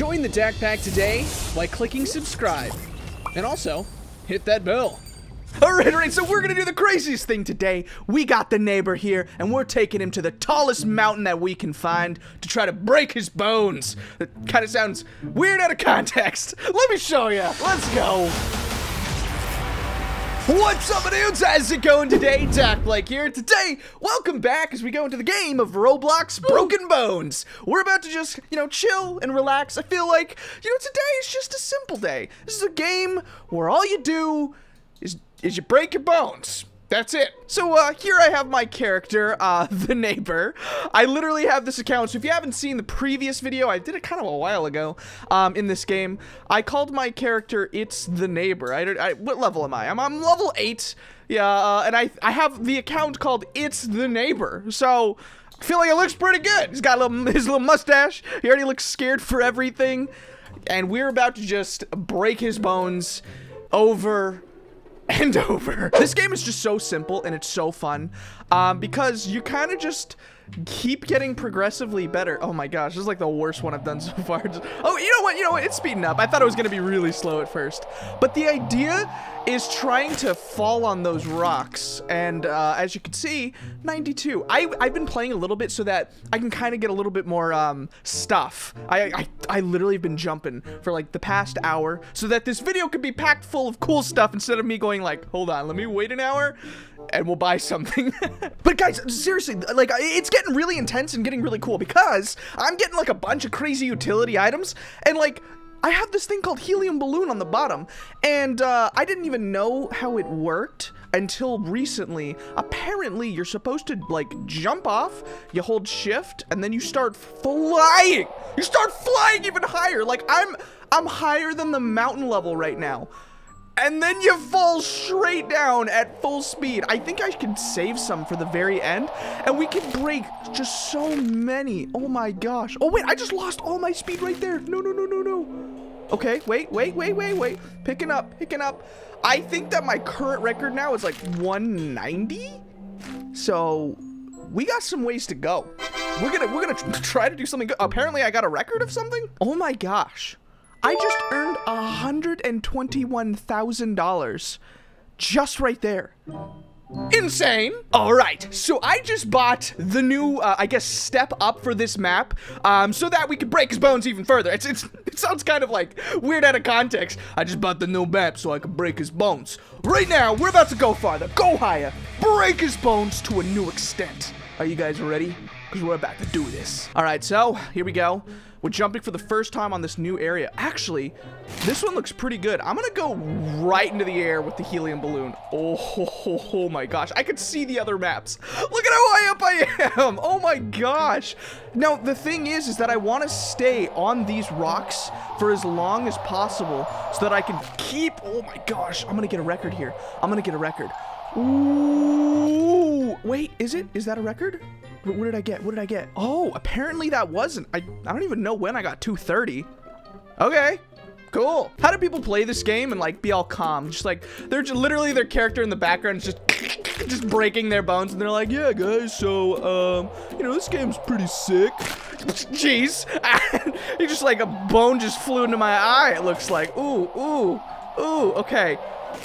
Join the Dakpack today by clicking subscribe. And also, hit that bell. Alright, alright, so we're gonna do the craziest thing today. We got the neighbor here, and we're taking him to the tallest mountain that we can find to try to break his bones. That kind of sounds weird out of context. Let me show you. Let's go. What's up, dudes? How's it going today? Dak Blake here. Today, welcome back as we go into the game of Roblox Broken Bones. We're about to just, you know, chill and relax. I feel like, you know, today is just a simple day. This is a game where all you do is, is you break your bones. That's it. So uh, here I have my character, uh, the neighbor. I literally have this account. So if you haven't seen the previous video, I did it kind of a while ago um, in this game. I called my character It's the Neighbor. I, I what level am I? I'm, I'm level 8. Yeah, uh, and I, I have the account called It's the Neighbor. So I feel like it looks pretty good. He's got little, his little mustache. He already looks scared for everything. And we're about to just break his bones over and over. This game is just so simple and it's so fun um, because you kind of just keep getting progressively better. Oh my gosh, this is like the worst one I've done so far. Just, oh, you know what? You know what? It's speeding up. I thought it was going to be really slow at first. But the idea is trying to fall on those rocks. And uh, as you can see, 92. I, I've been playing a little bit so that I can kind of get a little bit more um, stuff. I, I, I literally have been jumping for like the past hour so that this video could be packed full of cool stuff instead of me going like, hold on, let me wait an hour and we'll buy something. but guys, seriously, like it's getting really intense and getting really cool because I'm getting like a bunch of crazy utility items and like I have this thing called helium balloon on the bottom, and uh, I didn't even know how it worked until recently. Apparently, you're supposed to like jump off, you hold shift, and then you start flying. You start flying even higher. Like I'm, I'm higher than the mountain level right now. And then you fall straight down at full speed. I think I can save some for the very end. And we can break just so many. Oh my gosh. Oh wait, I just lost all my speed right there. No, no, no, no, no. Okay, wait, wait, wait, wait, wait. Picking up, picking up. I think that my current record now is like 190. So we got some ways to go. We're gonna we're gonna try to do something good. Apparently I got a record of something. Oh my gosh. I just earned $121,000 just right there. Insane. All right, so I just bought the new, uh, I guess, step up for this map, um, so that we could break his bones even further. It's, it's, it sounds kind of like weird out of context. I just bought the new map so I could break his bones. Right now, we're about to go farther, go higher, break his bones to a new extent. Are you guys ready? Because we're about to do this. All right, so here we go. We're jumping for the first time on this new area. Actually, this one looks pretty good. I'm gonna go right into the air with the helium balloon. Oh, my gosh. I could see the other maps. Look at how high up I am. Oh my gosh. Now, the thing is, is that I want to stay on these rocks for as long as possible so that I can keep, oh my gosh. I'm gonna get a record here. I'm gonna get a record. Ooh, wait, is it? Is that a record? What, did I get? What did I get? Oh, apparently that wasn't. I, I don't even know when I got 230. Okay. Cool. How do people play this game and like be all calm? Just like they're just, literally their character in the background is just just breaking their bones and they're like, yeah, guys, so um, you know, this game's pretty sick. Jeez. he just like a bone just flew into my eye, it looks like. Ooh, ooh, ooh, okay.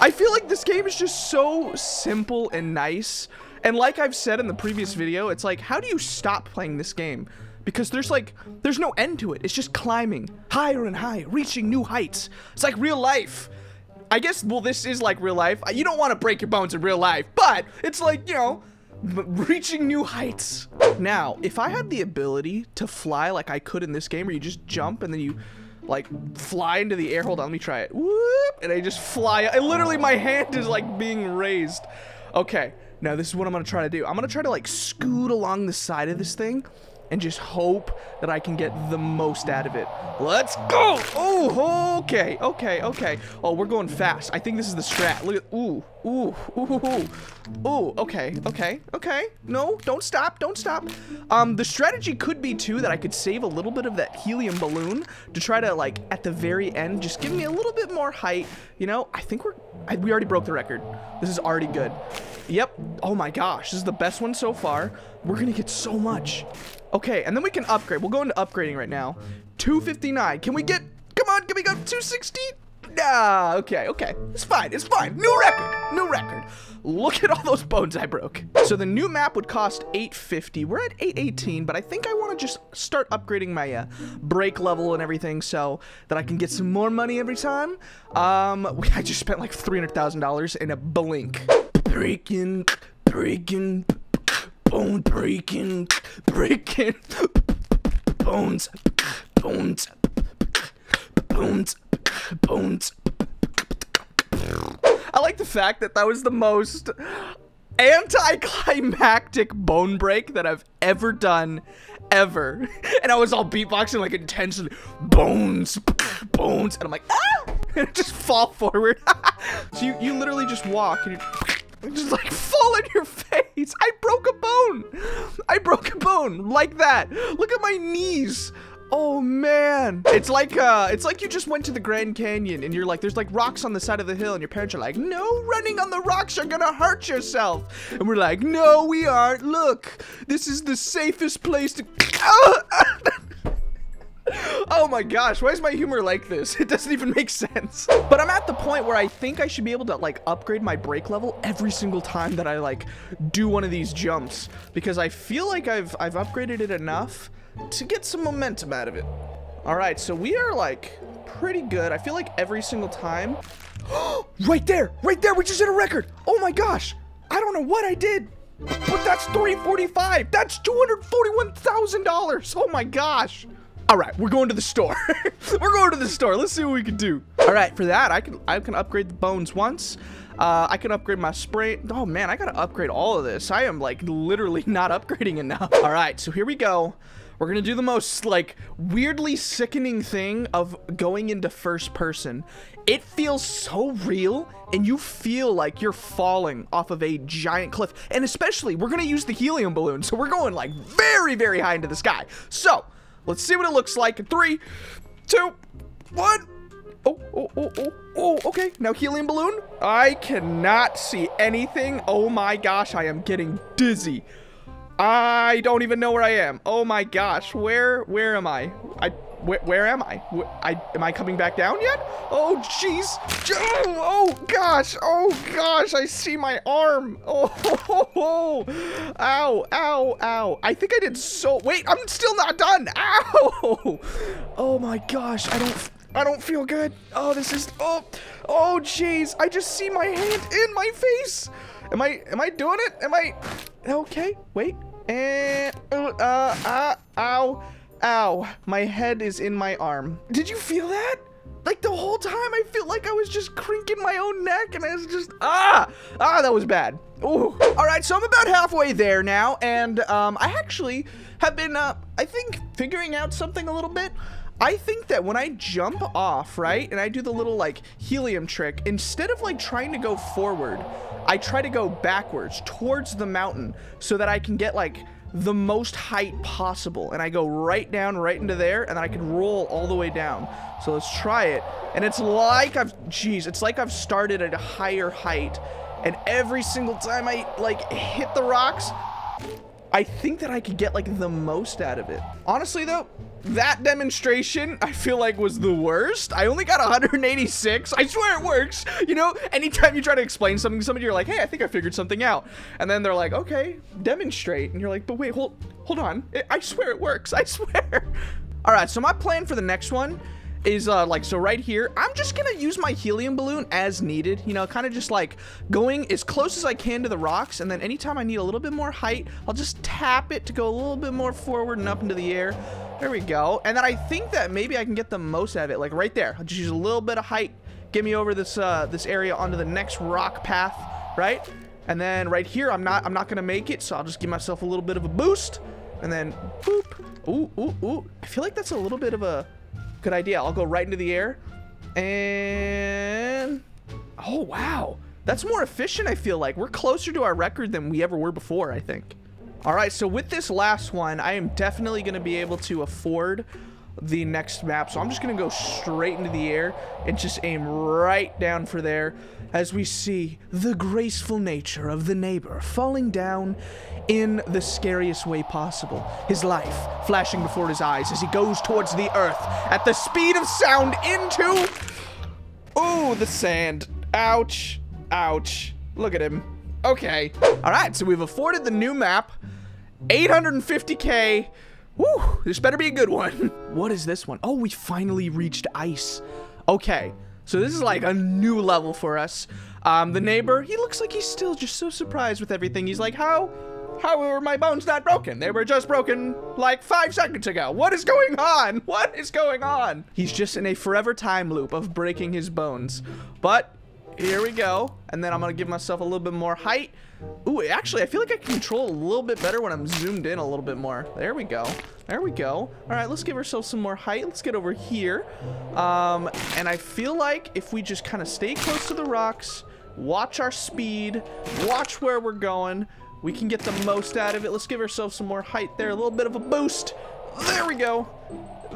I feel like this game is just so simple and nice. And like I've said in the previous video, it's like, how do you stop playing this game? Because there's like, there's no end to it. It's just climbing higher and higher, reaching new heights. It's like real life. I guess, well, this is like real life. You don't want to break your bones in real life, but it's like, you know, reaching new heights. Now, if I had the ability to fly like I could in this game, where you just jump and then you like fly into the air. Hold on, let me try it. Whoop, and I just fly. I literally, my hand is like being raised. Okay, now this is what I'm gonna try to do. I'm gonna try to like scoot along the side of this thing and just hope that I can get the most out of it. Let's go! Oh, okay, okay, okay. Oh, we're going fast. I think this is the strat. Look at, ooh, ooh, ooh, ooh, ooh, okay, okay, okay. No, don't stop, don't stop. Um, the strategy could be, too, that I could save a little bit of that helium balloon to try to, like, at the very end, just give me a little bit more height. You know, I think we're, I, we already broke the record. This is already good. Yep. Oh my gosh, this is the best one so far. We're gonna get so much. Okay, and then we can upgrade. We'll go into upgrading right now. 259. Can we get, come on, can we go 260? Nah, okay, okay. It's fine, it's fine. New record, new record. Look at all those bones I broke. So the new map would cost 850. We're at 818, but I think I want to just start upgrading my uh, break level and everything so that I can get some more money every time. Um, I just spent like $300,000 in a blink. Breaking, breaking, bone breaking, breaking, bones, bones, bones, bones. I like the fact that that was the most anticlimactic bone break that I've ever done ever. And I was all beatboxing like intensely, bones, bones, and I'm like, ah! And just fall forward. so you, you literally just walk and you just like fall in your face. I broke a bone. I broke a bone like that. Look at my knees. Oh man. It's like uh it's like you just went to the Grand Canyon and you're like there's like rocks on the side of the hill and your parents are like, "No, running on the rocks you're to hurt yourself." And we're like, "No, we aren't. Look. This is the safest place to Oh my gosh, why is my humor like this? It doesn't even make sense. But I'm at the point where I think I should be able to like upgrade my break level every single time that I like do one of these jumps because I feel like I've I've upgraded it enough to get some momentum out of it. All right, so we are like pretty good. I feel like every single time. right there, right there, we just hit a record. Oh my gosh, I don't know what I did, but that's 345. That's $241,000. Oh my gosh. All right, we're going to the store. we're going to the store. Let's see what we can do. All right, for that, I can I can upgrade the bones once. Uh, I can upgrade my spray. Oh man, I gotta upgrade all of this. I am like literally not upgrading enough. All right, so here we go. We're gonna do the most like weirdly sickening thing of going into first person. It feels so real and you feel like you're falling off of a giant cliff. And especially, we're gonna use the helium balloon. So we're going like very, very high into the sky. So let's see what it looks like three, two, one. Oh, oh, oh, oh, oh, okay. Now helium balloon. I cannot see anything. Oh my gosh, I am getting dizzy. I don't even know where I am. Oh my gosh, where where am I? I where, where am I? I am I coming back down yet? Oh jeez. Oh, oh gosh. Oh gosh, I see my arm. Oh, oh, oh, ow, ow, ow. I think I did so Wait, I'm still not done. Ow. Oh my gosh, I don't I don't feel good. Oh, this is oh oh jeez. I just see my hand in my face. Am I am I doing it? Am I okay? Wait. And uh, uh ow ow. My head is in my arm. Did you feel that? Like the whole time I feel like I was just crinking my own neck and I was just ah ah that was bad. Ooh. All right, so I'm about halfway there now and um I actually have been uh I think figuring out something a little bit. I think that when I jump off, right, and I do the little like helium trick, instead of like trying to go forward, I try to go backwards towards the mountain so that I can get like the most height possible. And I go right down, right into there, and then I can roll all the way down. So let's try it. And it's like I've, jeez it's like I've started at a higher height. And every single time I like hit the rocks, I think that I could get like the most out of it. Honestly though, that demonstration I feel like was the worst. I only got 186. I swear it works. You know, anytime you try to explain something to somebody, you're like, hey, I think I figured something out. And then they're like, okay, demonstrate. And you're like, but wait, hold, hold on. I swear it works. I swear. All right, so my plan for the next one is uh, like, so right here, I'm just gonna use my helium balloon as needed, you know, kind of just like going as close as I can to the rocks, and then anytime I need a little bit more height, I'll just tap it to go a little bit more forward and up into the air. There we go. And then I think that maybe I can get the most out of it, like right there. I'll just use a little bit of height, get me over this uh, this area onto the next rock path, right? And then right here, I'm not I'm not gonna make it, so I'll just give myself a little bit of a boost, and then boop. Ooh, ooh, ooh. I feel like that's a little bit of a Good idea. I'll go right into the air. And... Oh, wow. That's more efficient, I feel like. We're closer to our record than we ever were before, I think. All right, so with this last one, I am definitely going to be able to afford the next map. So I'm just going to go straight into the air and just aim right down for there as we see the graceful nature of the neighbor falling down in the scariest way possible. His life flashing before his eyes as he goes towards the earth at the speed of sound into... Oh, the sand. Ouch. Ouch. Look at him. Okay. All right, so we've afforded the new map. 850k. Woo, this better be a good one. what is this one? Oh, we finally reached ice. Okay, so this is like a new level for us. Um, the neighbor, he looks like he's still just so surprised with everything. He's like, how, how are my bones not broken? They were just broken like five seconds ago. What is going on? What is going on? He's just in a forever time loop of breaking his bones. But here we go. And then I'm to give myself a little bit more height. Ooh, actually, I feel like I control a little bit better when I'm zoomed in a little bit more. There we go. There we go. All right, let's give ourselves some more height. Let's get over here. Um, and I feel like if we just kind of stay close to the rocks, watch our speed, watch where we're going, we can get the most out of it. Let's give ourselves some more height there. A little bit of a boost. There we go.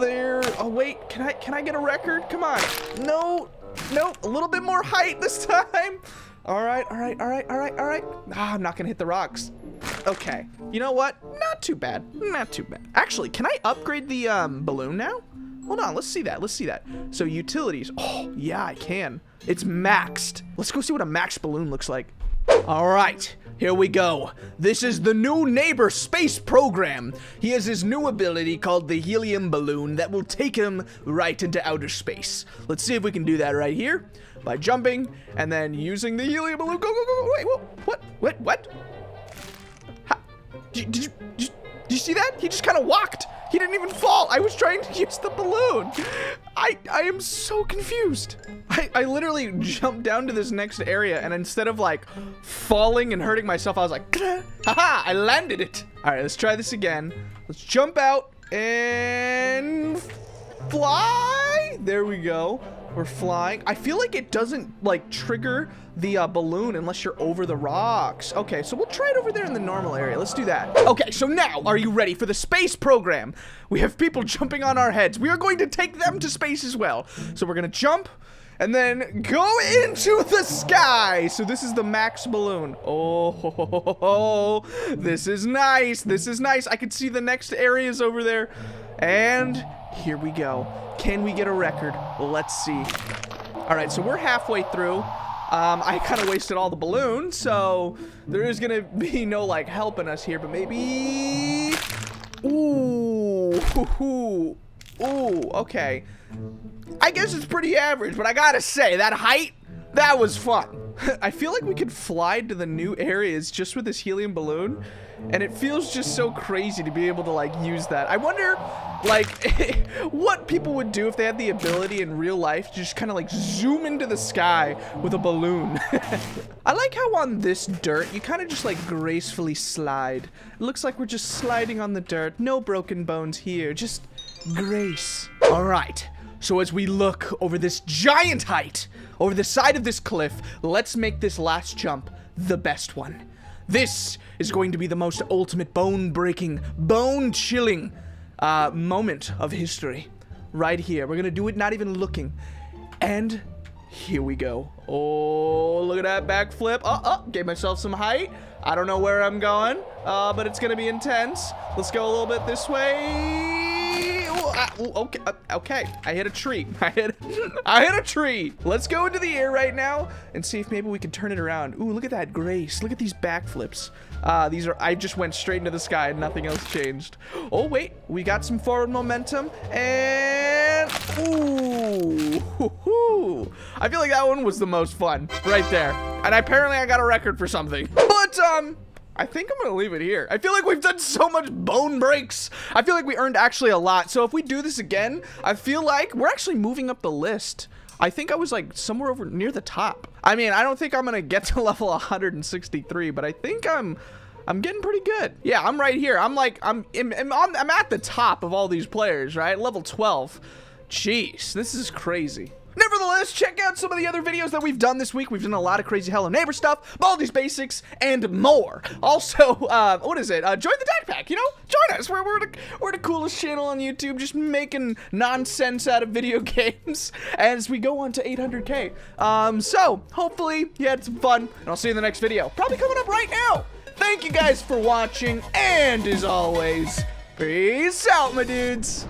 There. Oh, wait. Can I, can I get a record? Come on. No. Nope. A little bit more height this time. All right, all right, all right, all right, all right. Ah, I'm not gonna hit the rocks. Okay. You know what? Not too bad. Not too bad. Actually, can I upgrade the um, balloon now? Hold on, let's see that. Let's see that. So utilities. Oh, yeah, I can. It's maxed. Let's go see what a max balloon looks like. All right, here we go. This is the new neighbor space program. He has his new ability called the helium balloon that will take him right into outer space. Let's see if we can do that right here by jumping and then using the helium balloon. Go, go, go, go. wait, what, what, what? How, did, you, did, did you see that? He just kind of walked. He didn't even fall. I was trying to use the balloon. I, I am so confused. I, I literally jumped down to this next area and instead of like falling and hurting myself, I was like, haha, I landed it. All right, let's try this again. Let's jump out and fly. There we go. We're flying. I feel like it doesn't like trigger the uh, balloon unless you're over the rocks. Okay, so we'll try it over there in the normal area. Let's do that. Okay, so now are you ready for the space program? We have people jumping on our heads. We are going to take them to space as well. So we're going to jump and then go into the sky. So this is the max balloon. Oh, ho, ho, ho, this is nice. This is nice. I can see the next areas over there. And here we go. Can we get a record? Let's see. All right, so we're halfway through. Um, I kind of wasted all the balloons, so there is gonna be no like helping us here, but maybe. Ooh, ooh, ooh, okay. I guess it's pretty average, but I gotta say that height, that was fun. I feel like we could fly to the new areas just with this helium balloon. And it feels just so crazy to be able to like use that. I wonder like what people would do if they had the ability in real life to just kind of like zoom into the sky with a balloon. I like how on this dirt you kind of just like gracefully slide. It looks like we're just sliding on the dirt. No broken bones here, just grace. All right. So as we look over this giant height, over the side of this cliff, let's make this last jump the best one. This is going to be the most ultimate bone-breaking, bone-chilling uh, moment of history. Right here. We're going to do it not even looking. And here we go. Oh, look at that backflip. Oh, oh, gave myself some height. I don't know where I'm going, uh, but it's going to be intense. Let's go a little bit this way okay, uh, okay. I hit a tree. I hit, I hit a tree. Let's go into the air right now and see if maybe we can turn it around. Ooh, look at that grace. Look at these backflips. Uh, these are, I just went straight into the sky and nothing else changed. Oh, wait, we got some forward momentum and, ooh, hoo, hoo. I feel like that one was the most fun right there. And apparently I got a record for something. But, um, I think I'm gonna leave it here. I feel like we've done so much bone breaks. I feel like we earned actually a lot. So if we do this again, I feel like we're actually moving up the list. I think I was like somewhere over near the top. I mean, I don't think I'm gonna get to level 163, but I think I'm I'm getting pretty good. Yeah, I'm right here. I'm like I'm I'm, I'm at the top of all these players, right? Level 12. Jeez, this is crazy. Nevertheless, check out some of the other videos that we've done this week. We've done a lot of crazy Hello Neighbor stuff, Baldi's Basics, and more. Also, uh, what is it? Uh, join the Dakpack, you know? Join us. We're, we're, the, we're the coolest channel on YouTube, just making nonsense out of video games as we go on to 800k. Um, so, hopefully you had some fun, and I'll see you in the next video. Probably coming up right now. Thank you guys for watching, and as always, peace out, my dudes.